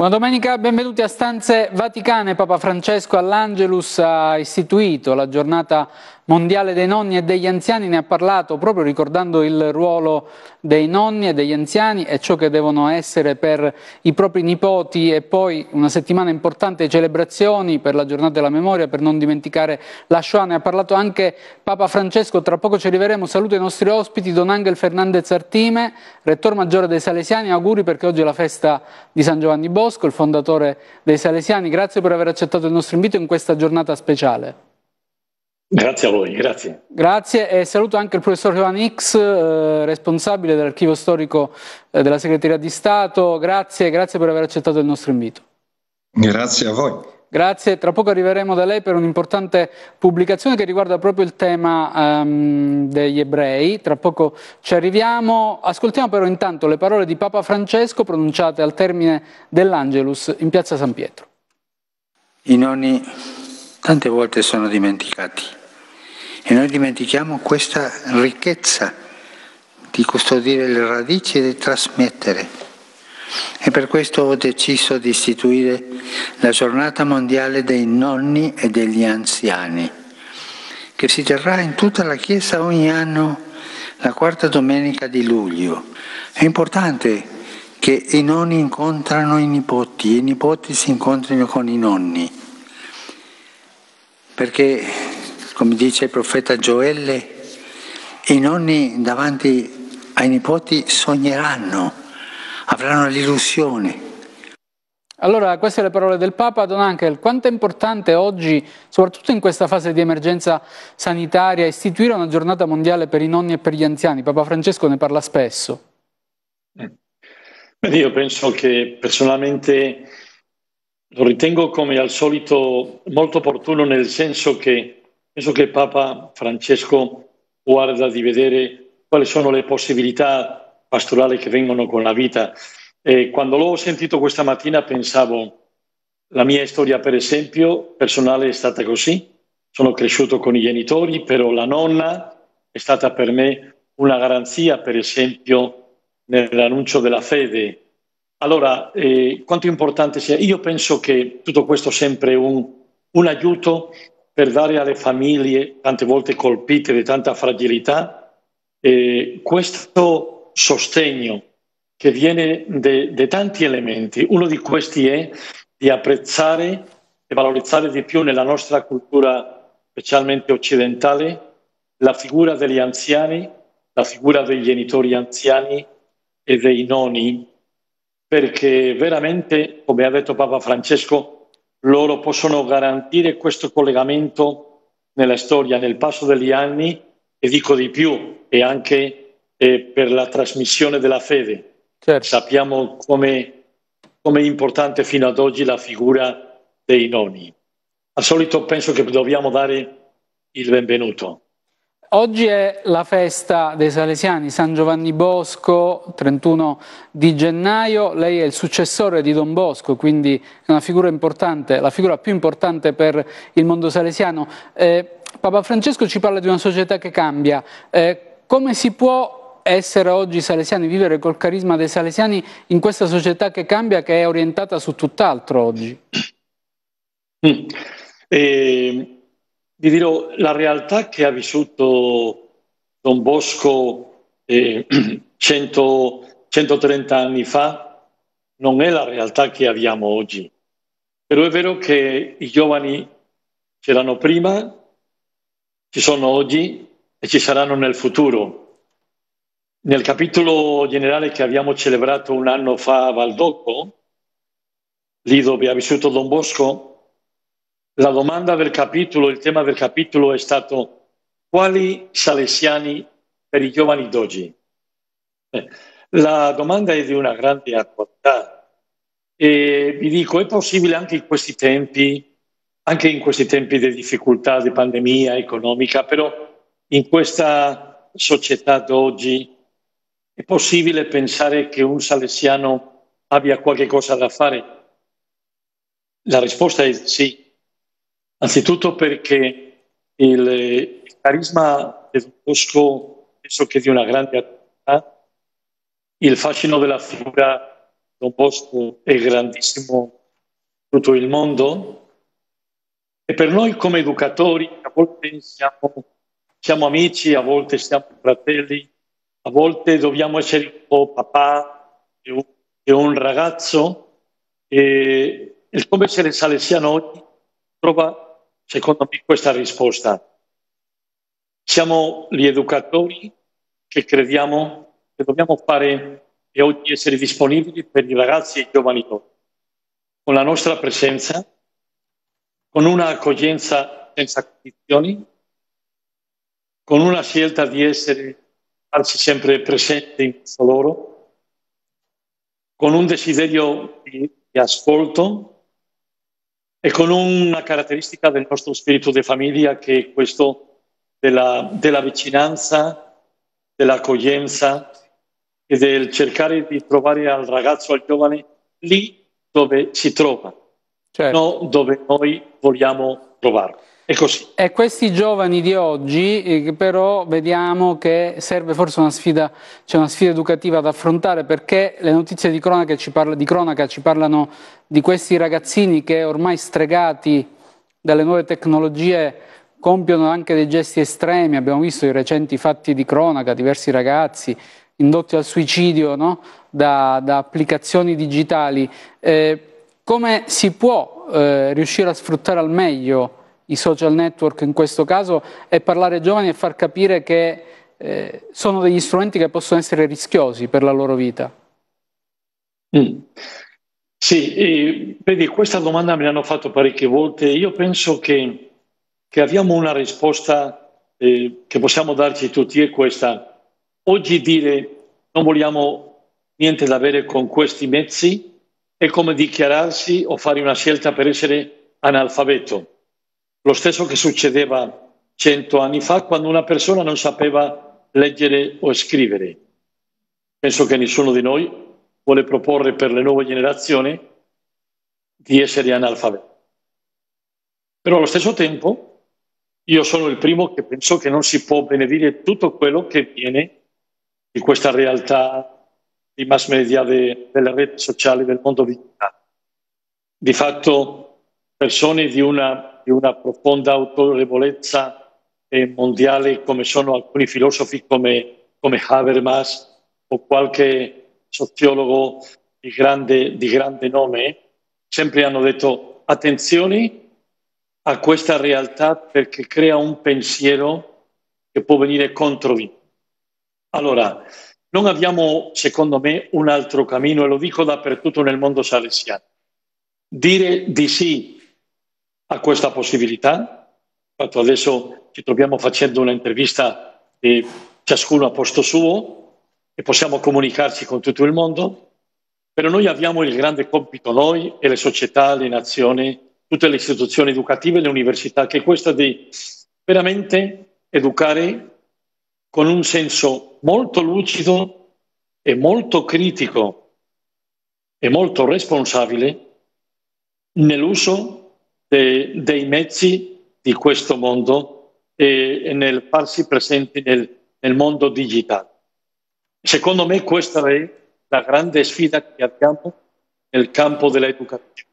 Buona domenica, benvenuti a Stanze Vaticane. Papa Francesco all'Angelus ha istituito la giornata mondiale dei nonni e degli anziani, ne ha parlato proprio ricordando il ruolo dei nonni e degli anziani e ciò che devono essere per i propri nipoti e poi una settimana importante di celebrazioni per la giornata della memoria, per non dimenticare la Shoah. Ne ha parlato anche Papa Francesco, tra poco ci arriveremo. Saluto i nostri ospiti, Don Angel Fernandez Artime, Rettor Maggiore dei Salesiani, auguri perché oggi è la festa di San Giovanni Bosco, il fondatore dei Salesiani. Grazie per aver accettato il nostro invito in questa giornata speciale. Grazie a voi, grazie. Grazie e saluto anche il professor Giovanni X, eh, responsabile dell'archivio storico eh, della Segreteria di Stato. Grazie, grazie per aver accettato il nostro invito. Grazie a voi. Grazie, tra poco arriveremo da lei per un'importante pubblicazione che riguarda proprio il tema um, degli ebrei. Tra poco ci arriviamo. Ascoltiamo però intanto le parole di Papa Francesco pronunciate al termine dell'Angelus in piazza San Pietro. I nonni tante volte sono dimenticati e noi dimentichiamo questa ricchezza di custodire le radici e di trasmettere. E per questo ho deciso di istituire la giornata mondiale dei nonni e degli anziani, che si terrà in tutta la Chiesa ogni anno la quarta domenica di luglio. È importante che i nonni incontrano i nipoti e i nipoti si incontrino con i nonni, perché come dice il profeta Gioelle, i nonni davanti ai nipoti sogneranno, avranno l'illusione. Allora, queste le parole del Papa. Don Ankel, quanto è importante oggi, soprattutto in questa fase di emergenza sanitaria, istituire una giornata mondiale per i nonni e per gli anziani? Papa Francesco ne parla spesso. Io penso che personalmente lo ritengo come al solito molto opportuno nel senso che Penso che Papa Francesco guarda di vedere quali sono le possibilità pastorali che vengono con la vita. E quando l'ho sentito questa mattina pensavo, la mia storia per esempio personale è stata così, sono cresciuto con i genitori, però la nonna è stata per me una garanzia, per esempio, nell'annuncio della fede. Allora, eh, quanto importante sia? Io penso che tutto questo è sempre un, un aiuto per dare alle famiglie, tante volte colpite di tanta fragilità, eh, questo sostegno che viene da tanti elementi. Uno di questi è di apprezzare e valorizzare di più nella nostra cultura, specialmente occidentale, la figura degli anziani, la figura dei genitori anziani e dei noni, perché veramente, come ha detto Papa Francesco, loro possono garantire questo collegamento nella storia, nel passo degli anni e dico di più, e anche eh, per la trasmissione della fede. Certo. Sappiamo come è importante fino ad oggi la figura dei nonni. Al solito penso che dobbiamo dare il benvenuto. Oggi è la festa dei Salesiani, San Giovanni Bosco, 31 di gennaio. Lei è il successore di Don Bosco, quindi è una figura importante, la figura più importante per il mondo salesiano. Eh, Papa Francesco ci parla di una società che cambia. Eh, come si può essere oggi salesiani, vivere col carisma dei salesiani in questa società che cambia, che è orientata su tutt'altro oggi? Mm. Eh vi dirò la realtà che ha vissuto Don Bosco eh, 100, 130 anni fa non è la realtà che abbiamo oggi. Però è vero che i giovani c'erano prima, ci sono oggi e ci saranno nel futuro. Nel capitolo generale che abbiamo celebrato un anno fa a Valdocco, lì dove ha vissuto Don Bosco, la domanda del capitolo, il tema del capitolo è stato quali salesiani per i giovani d'oggi? Eh, la domanda è di una grande attualità e vi dico, è possibile anche in questi tempi, anche in questi tempi di difficoltà, di pandemia economica, però in questa società d'oggi è possibile pensare che un salesiano abbia qualche cosa da fare? La risposta è sì. Anzitutto perché il, carisma del Bosco penso che di una grande attività, il fascino della figura Don Bosco è grandissimo tutto il mondo. E per noi come educatori a volte siamo, siamo amici, a volte siamo fratelli, a volte dobbiamo essere un po' papà e un ragazzo. E il come essere salesiano oggi trova secondo me questa risposta. Siamo gli educatori che crediamo che dobbiamo fare e oggi essere disponibili per i ragazzi e i giovani con la nostra presenza, con una accoglienza senza condizioni, con una scelta di essere farsi sempre presente in loro, con un desiderio di, di ascolto e con una caratteristica del nostro spirito di famiglia che è questo della, della vicinanza, dell'accoglienza e del cercare di trovare al ragazzo, al giovane, lì dove si trova, certo. non dove noi vogliamo trovarlo. È così. E questi giovani di oggi, eh, però, vediamo che serve forse una sfida, c'è una sfida educativa da affrontare perché le notizie di cronaca, ci, parla, di cronaca ci parlano di questi ragazzini che ormai stregati dalle nuove tecnologie compiono anche dei gesti estremi. Abbiamo visto i recenti fatti di cronaca, diversi ragazzi indotti al suicidio no? da, da, applicazioni digitali. Eh, come si può eh, riuscire a sfruttare al meglio i social network in questo caso e parlare ai giovani e far capire che eh, sono degli strumenti che possono essere rischiosi per la loro vita? Mm. Sì, e, vedi, questa domanda me l'hanno fatto parecchie volte. Io penso che, che abbiamo una risposta eh, che possiamo darci tutti, è questa. Oggi dire non vogliamo niente da avere con questi mezzi è come dichiararsi o fare una scelta per essere analfabeto. Lo stesso che succedeva cento anni fa quando una persona non sapeva leggere o scrivere. Penso che nessuno di noi vuole proporre per le nuove generazioni di essere analfabeto. Però allo stesso tempo io sono il primo che penso che non si può benedire tutto quello che viene di questa realtà di mass media de, delle reti sociali del mondo digitale. Di fatto persone di una, di una profonda autorevolezza eh, mondiale come sono alcuni filosofi come, come Habermas o qualche sociologo di grande, di grande nome, sempre hanno detto attenzione a questa realtà perché crea un pensiero che può venire contro di Allora, non abbiamo, secondo me, un altro cammino, e lo dico dappertutto nel mondo salesiano. Dire di sì a questa possibilità. Infatti adesso ci troviamo facendo un'intervista e ciascuno a posto suo e possiamo comunicarci con tutto il mondo, però noi abbiamo il grande compito, noi e le società, le nazioni, tutte le istituzioni educative, le università, che è questa di veramente educare con un senso molto lucido e molto critico e molto responsabile nell'uso de, dei mezzi di questo mondo e, e nel farsi presenti nel, nel mondo digitale. Secondo me questa è la grande sfida che abbiamo nel campo dell'educazione.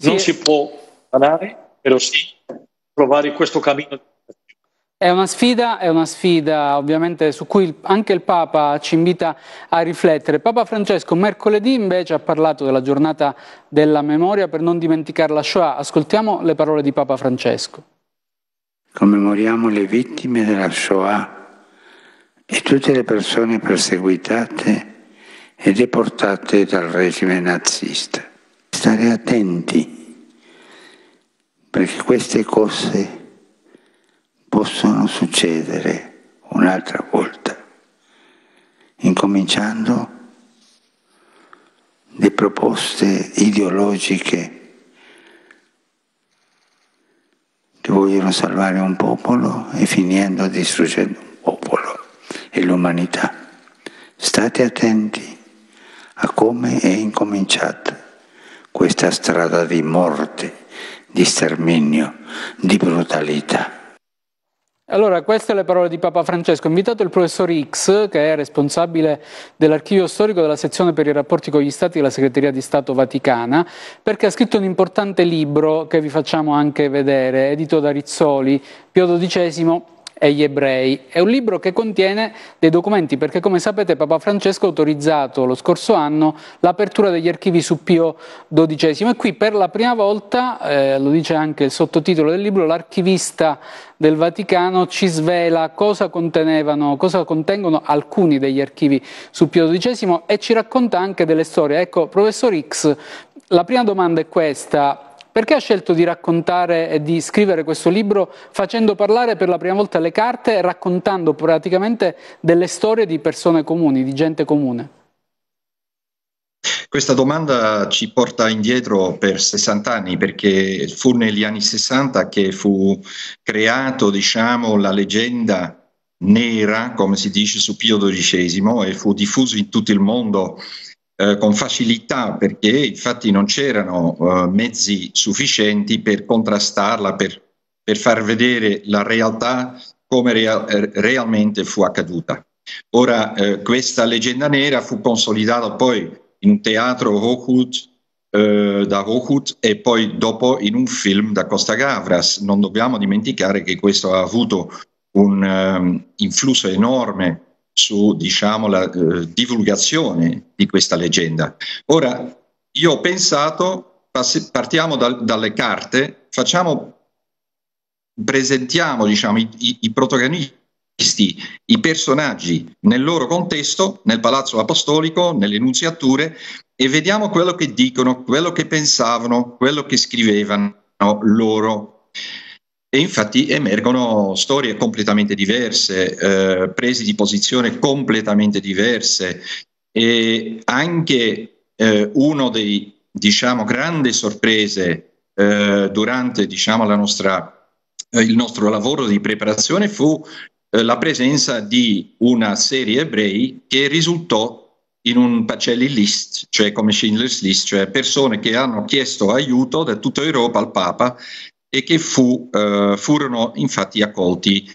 Non sì. si può parlare, però sì trovare questo cammino è una sfida, è una sfida ovviamente su cui anche il Papa ci invita a riflettere. Papa Francesco mercoledì invece ha parlato della giornata della memoria per non dimenticare la Shoah. Ascoltiamo le parole di Papa Francesco. Commemoriamo le vittime della Shoah e tutte le persone perseguitate e deportate dal regime nazista. Stare attenti perché queste cose possono succedere un'altra volta, incominciando le proposte ideologiche che vogliono salvare un popolo e finendo distruggendo un popolo e l'umanità. State attenti a come è incominciata questa strada di morte, di sterminio, di brutalità. Allora, queste le parole di Papa Francesco. Ho invitato il professor X, che è responsabile dell'archivio storico della sezione per i rapporti con gli Stati della Segreteria di Stato Vaticana, perché ha scritto un importante libro che vi facciamo anche vedere, edito da Rizzoli, Pio XII e gli ebrei. È un libro che contiene dei documenti perché come sapete Papa Francesco ha autorizzato lo scorso anno l'apertura degli archivi su Pio XII e qui per la prima volta, eh, lo dice anche il sottotitolo del libro, l'archivista del Vaticano ci svela cosa, cosa contengono alcuni degli archivi su Pio XII e ci racconta anche delle storie. Ecco, professor X, la prima domanda è questa. Perché ha scelto di raccontare e di scrivere questo libro facendo parlare per la prima volta le carte e raccontando praticamente delle storie di persone comuni, di gente comune? Questa domanda ci porta indietro per 60 anni perché fu negli anni 60 che fu creato diciamo, la leggenda nera, come si dice, su Pio XII e fu diffuso in tutto il mondo eh, con facilità perché infatti non c'erano eh, mezzi sufficienti per contrastarla, per, per, far vedere la realtà come rea- realmente fu accaduta. Ora, eh, questa leggenda nera fu consolidata poi in un teatro Hochhut, eh, da Hochhut e poi dopo in un film da Costa Gavras. Non dobbiamo dimenticare che questo ha avuto un um, influsso enorme su diciamo, la eh, divulgazione di questa leggenda. Ora, io ho pensato, partiamo da, dalle carte, facciamo, presentiamo diciamo, i, i, i protagonisti i personaggi nel loro contesto, nel palazzo apostolico, nelle nunziature e vediamo quello che dicono, quello che pensavano, quello che scrivevano loro. E infatti emergono storie completamente diverse, eh, prese di posizione completamente diverse. E anche eh, uno dei, diciamo, grandi sorprese eh, durante, diciamo, nostra, eh, il nostro lavoro di preparazione fu eh, la presenza di una serie ebrei che risultò in un Pacelli list, cioè come Schindler's List, cioè persone che hanno chiesto aiuto da tutta Europa al Papa e che fu, eh, furono infatti accolti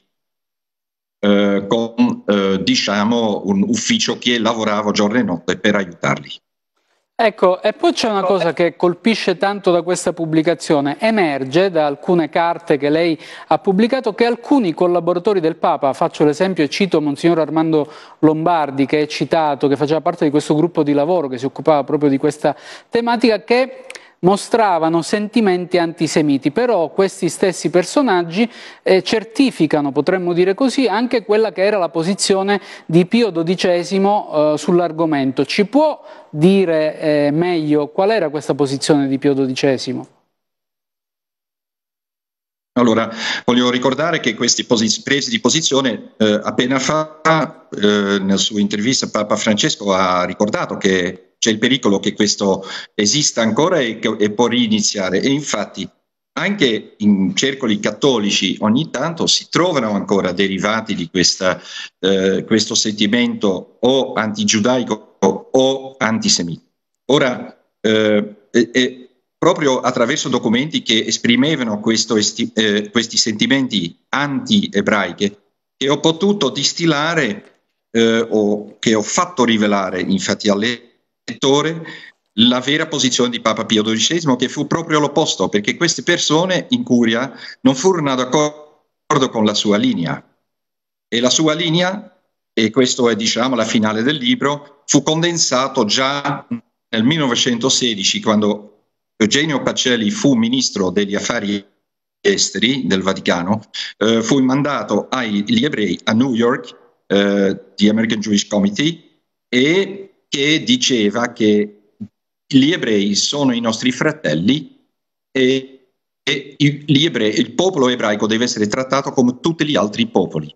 eh, con eh, diciamo, un ufficio che lavorava giorno e notte per aiutarli. Ecco, e poi c'è una cosa che colpisce tanto da questa pubblicazione, emerge da alcune carte che lei ha pubblicato che alcuni collaboratori del Papa, faccio l'esempio e cito Monsignor Armando Lombardi che è citato, che faceva parte di questo gruppo di lavoro che si occupava proprio di questa tematica, che mostravano sentimenti antisemiti, però questi stessi personaggi eh, certificano, potremmo dire così, anche quella che era la posizione di Pio XII eh, sull'argomento. Ci può dire eh, meglio qual era questa posizione di Pio XII? Allora, voglio ricordare che questi presi di posizione, eh, appena fa, eh, nella sua intervista, Papa Francesco ha ricordato che c'è il pericolo che questo esista ancora e, e può riniziare. E infatti anche in circoli cattolici ogni tanto si trovano ancora derivati di questa, eh, questo sentimento o antigiudaico o antisemita. Ora, eh, eh, proprio attraverso documenti che esprimevano questo, eh, questi sentimenti anti-ebraiche, che ho potuto distillare eh, o che ho fatto rivelare infatti alle lettore la vera posizione di Papa Pio XII, che fu proprio l'opposto, perché queste persone in curia non furono d'accordo con la sua linea. E la sua linea, e questo è diciamo la finale del libro, fu condensato già nel 1916, quando Eugenio Pacelli fu ministro degli affari esteri del Vaticano, eh, fu mandato agli ebrei a New York, eh, the American Jewish Committee, e che diceva che gli ebrei sono i nostri fratelli e, e ebrei, il popolo ebraico deve essere trattato come tutti gli altri popoli.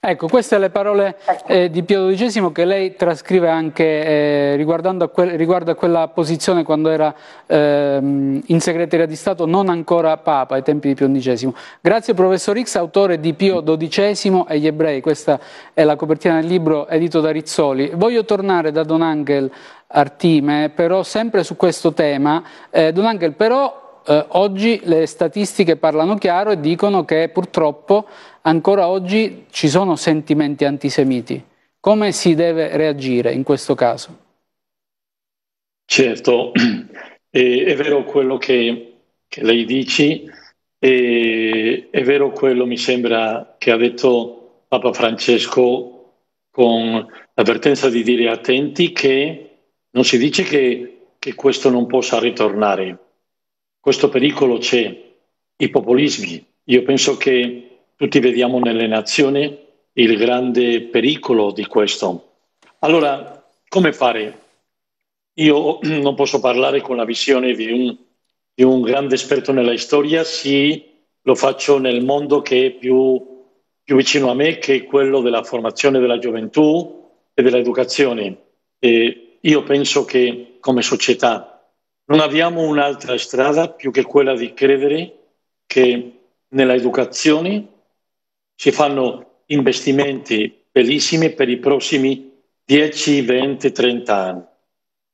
Ecco, queste le parole eh, di Pio XII che lei trascrive anche eh, riguardando a que- riguardo a quella posizione quando era eh, in segreteria di Stato, non ancora Papa ai tempi di Pio XI. Grazie professor X, autore di Pio XII e gli ebrei, questa è la copertina del libro edito da Rizzoli. Voglio tornare da Don Angel Artime, però sempre su questo tema. Eh, Don Angel, però eh, oggi le statistiche parlano chiaro e dicono che purtroppo ancora oggi ci sono sentimenti antisemiti. Come si deve reagire in questo caso? Certo, è, è vero quello che, che lei dice, è, è vero quello mi sembra che ha detto Papa Francesco con l'avvertenza di dire attenti che non si dice che, che questo non possa ritornare. Questo pericolo c'è, i populismi. Io penso che tutti vediamo nelle nazioni il grande pericolo di questo. Allora, come fare? Io non posso parlare con la visione di un, di un grande esperto nella storia, sì, lo faccio nel mondo che è più più vicino a me che è quello della formazione della gioventù e dell'educazione. E io penso che come società non abbiamo un'altra strada più che quella di credere che nella educazione si fanno investimenti bellissimi per i prossimi 10, 20, 30 anni.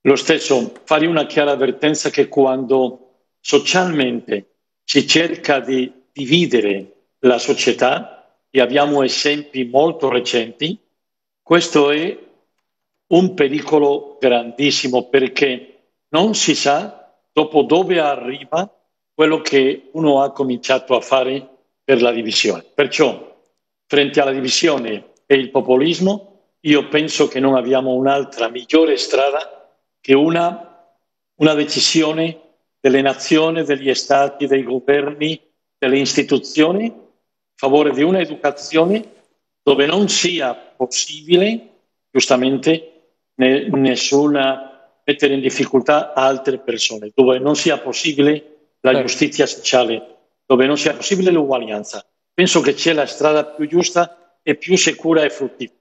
Lo stesso, fare una chiara avvertenza che quando socialmente si cerca di dividere la società, e abbiamo esempi molto recenti, questo è un pericolo grandissimo perché non si sa dopo dove arriva quello che uno ha cominciato a fare per la divisione. Perciò, frente alla divisione e il populismo, io penso che non abbiamo un'altra migliore strada che una, una decisione delle nazioni, degli stati, dei governi, delle istituzioni favore di un'educazione dove non sia possibile, giustamente, ne, nessuna mettere in difficoltà altre persone, dove non sia possibile la certo. giustizia sociale, dove non sia possibile l'uguaglianza. Penso che c'è la strada più giusta e più sicura e fruttifera.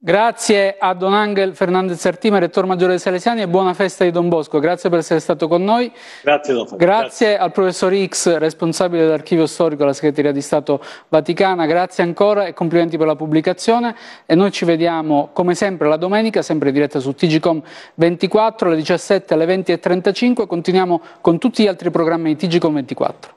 Grazie a Don Angel Fernandez Artima, rettor maggiore dei Salesiani e buona festa di Don Bosco. Grazie per essere stato con noi. Grazie, Don Grazie, Grazie al professor X, responsabile dell'archivio storico della Segreteria di Stato Vaticana. Grazie ancora e complimenti per la pubblicazione. E noi ci vediamo come sempre la domenica, sempre diretta su TGCOM 24 alle 17 alle 20.35. Continuiamo con tutti gli altri programmi di TGCOM 24.